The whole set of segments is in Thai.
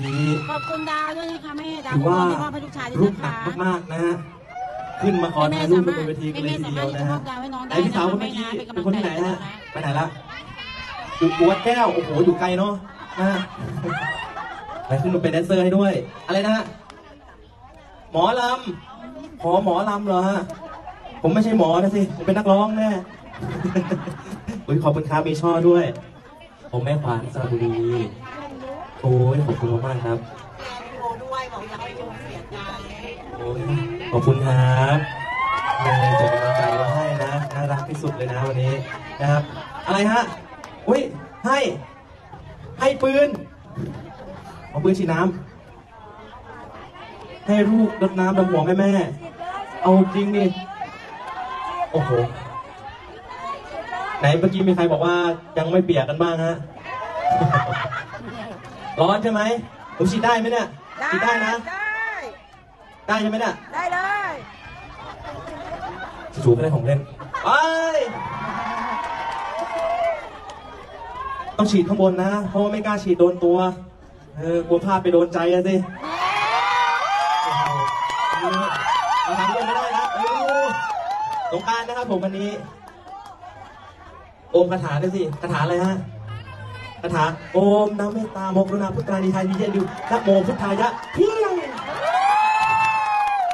มื่อกี้ขอบคุณดาวด้วยนะคะแม่ดาวถือว่าที่มอบให้ลูกชายด้วยรูปนะหนัคะกมากๆนะฮะ ขึ้นมาขอถ่ายรูปบนเวทีกันเลยทีเดียวนะฮะให้แม่สามารถที่จะมอบดาวให้น้องได้ไอพี่สาวคนเมื่อกี้เป็นคนที่ไหนฮะ ไปไหนละอยู่วัดแก้ว โอ้โห อยู่ไกลเนาะนะฮะไปขึ้นมาเป็นแดนเซอร์ให้ด้วย อะไรนะฮะ หมอลำ ขอหมอลำเหรอฮะ ผมไม่ใช่หมอนะสิ ผมเป็นนักร้องแน่ อุ้ยขอบคุณครับมีช่อด้วย ผมแม่ขวานสระบุรี โอ้ยขอบคุณมากๆครับโอ้ยขอบคุณครับเลยส่งกำลังใจมาให้นะน่ารักที่สุดเลยนะวันนี้นะครับ อะไรฮะอุ้ยให้ ให้ปืนเอาปืนฉีดน้ำให้ลูกรดน้ำดำหัวแม่แม่ๆเอาจริงดิโอ้โหไหนเมื่อกี้มีใครบอกว่ายังไม่เปียกกันบ้างฮะ ร้อนใช่ไหมผมฉีดได้ไหมเนี่ยฉีดได้นะ ได้ได้ใช่ไหมเนี่ยได้เลยจูไม่ได้ของเล่นไปต้องฉีดข้างบนนะ เพราะว่าไม่กล้าฉีดโดนตัว เออกลัวพลาดไปโดนใจอะสิโอ้โหเราทำเล่นไม่ได้นะเออสงกรารนะครับผมวันนี้ โอมคาถาด้วยสิคาถาอะไรฮะ คาถาโอมน้ำเมตตาโมกรุณาพุทธานิทายดีเยดิวนะโมพุทธายะเพียง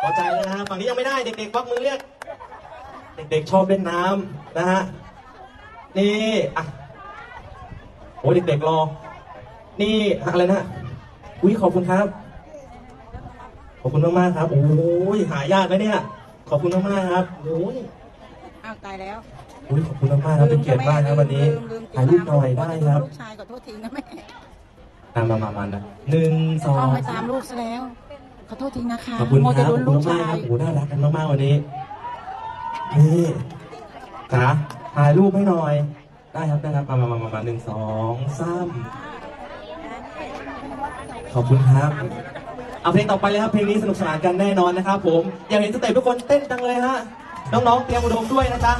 พอใจแล้วนะฮะฝั่งนี้ยังไม่ได้เด็กๆวักมือเรียก เด็กๆชอบเล่นน้ำนะฮะนี่อะโอ้เด็กๆรอ นี่อะไรนะอุ้ยขอบคุณครับ ขอบคุณมากๆครับโอ้ยหายากนะเนี่ย ขอบคุณมากๆครับโอ้ยอ้าวตายแล้ว อุ้ยขอบคุณมากๆครับเป็นเกียรติมากครับวันนี้ลืมลืมถ่ายรูปหน่อยได้ครับลูกชายขอโทษทีนะแม่ตามมามามานะหนึ่งสอเอางไปตามลูกซะแล้วขอโทษทีนะคะขอบคุณโมคจะรับโดขอนบลูคุณกมากชาครัยบโอ้น่ารักกันมากๆวันนี้นี่จ๋าถ่ายรูปให้หน่อย ได้ครับได้ครับมามามามามาหนึ่งสองสามขอบคุณครับเอาเพลงต่อไปเลยครับเพลงนี้สนุกสนานกันแน่นอนนะครับผมอยากเห็นสเต็ปทุกคนเต้นจังเลยฮะน้องๆเตรียมอุดมด้วยนะจ๊ะ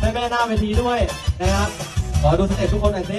แม่แม่ๆหน้าเวทีด้วยนะครับ ขอดูสเต็ปทุกคนหน่อยสิ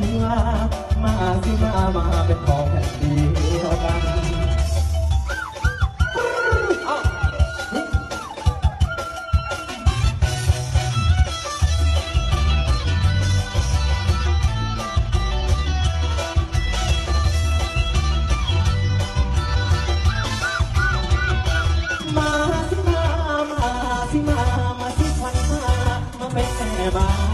ม่ย่อเชื่อมาสิมามาเป็นของแผ่นเดียวกันมาสิมามาสิมามาสิควันมามาเป็นแม่บ้าน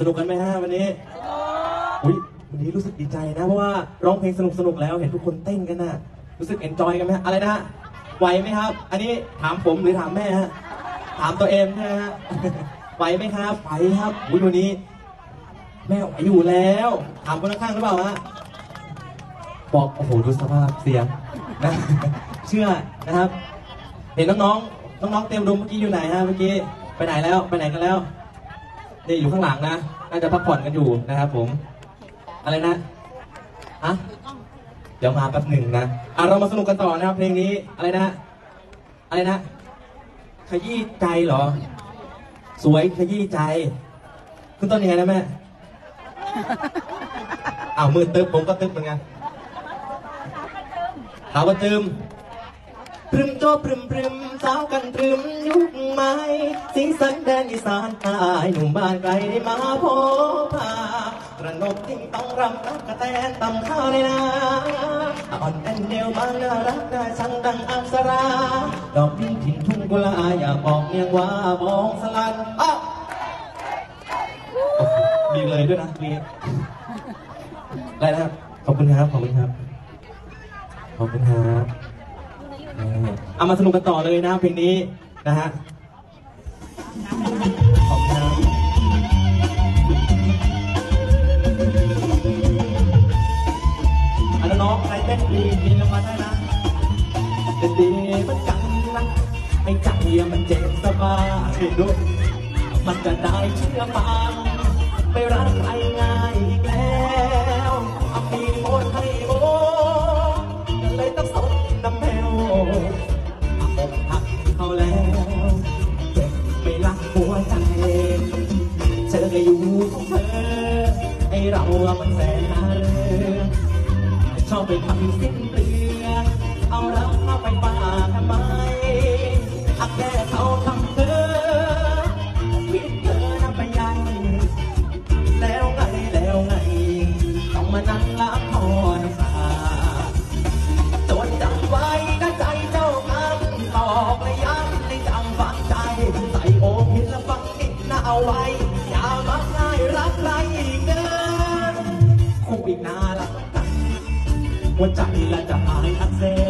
สนุกกันไหมฮะวันนี้อุ้ยวันนี้รู้สึกดีใจนะเพราะว่าร้องเพลงสนุกสนุกๆแล้วเห็นทุกคนเต้นกันน่ะรู้สึก enjoy กันไหมฮะอะไรนะฮะไหวไหมครับ อันนี้ถามผมหรือถามแม่ฮะถามตัวเองใช่ไหมฮะไหวไหมครับไหวครับอุ้ยวันนี้ แม่ไหวอยู่แล้ว ถามคนข้างๆหรือเปล่าฮะบอกโอ้โหดูสภาพเสียงนะเชื่อนะครับ เห็นน้องๆน้องๆเตรียมอุดมเมื่อกี้อยู่ไหนฮะเมื่อกี้ไปไหนแล้วไปไหนกันแล้ว นี่อยู่ข้างหลังนะ น่าจะพักผ่อนกันอยู่นะครับผม อะไรนะอะเดี๋ยวมาแป๊บหนึ่งนะอะเรามาสนุกกันต่อนะครับเพลงนี้อะไรนะ อะไรนะ ขยี้ใจเหรอ สวยขยี้ใจ คุณต้นยังไงนะแม่อ้าวมือตึ๊บผมก็ตึ๊บเหมือนกันขาวกระตึม พรึมโจพรึมพรึมสาวกันตรึมยุคใหม่สีสันแดนอีสานใต้หนุ่มบ้านไกลได้มาพบพากระนกทิ้งต้องรำตักกระแตนตำข้าวในนาอ่อนแอนเดียวบางน่ารักน่าชังดังอักษรา ดอกดินถิ่นทุ่งกุลาอยากบอกเมียงว่ามองสลันอ้าวโอ้โหมีเลยด้วยนะมีได้นะครับขอบคุณครับ ขอบคุณครับ ขอบคุณครับ เอามาสนุกกันต่อเลยนะเพลงนี้นะฮะขอบคุณครับอันนั้นน้องใครเต้นดีมีรางวัลได้นะเต้นดีมันกันนะไอ้ใจมันเจ็บสบายดูมันจะได้เชื่อฟังไม่รักใครง่าย ชอ หัวใจและจะหายอักเสบ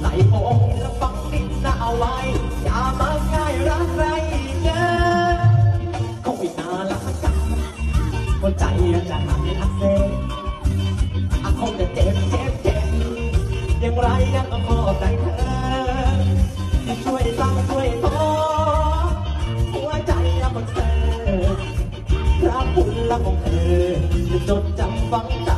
ใส่องและฝังดินนะเอาไว้ อย่ามาง่ายรักใครอีกเด้อคงอีกนานละกันหัวใจจะหายอักเสบอาคงจะเจ็บเจ็บเจ็บอย่างไรยังก็ขอใจเธอช่วยสั่งช่วยสอหัวใจมันเสือพระคุณละของเธอจะจดจำฝังใจ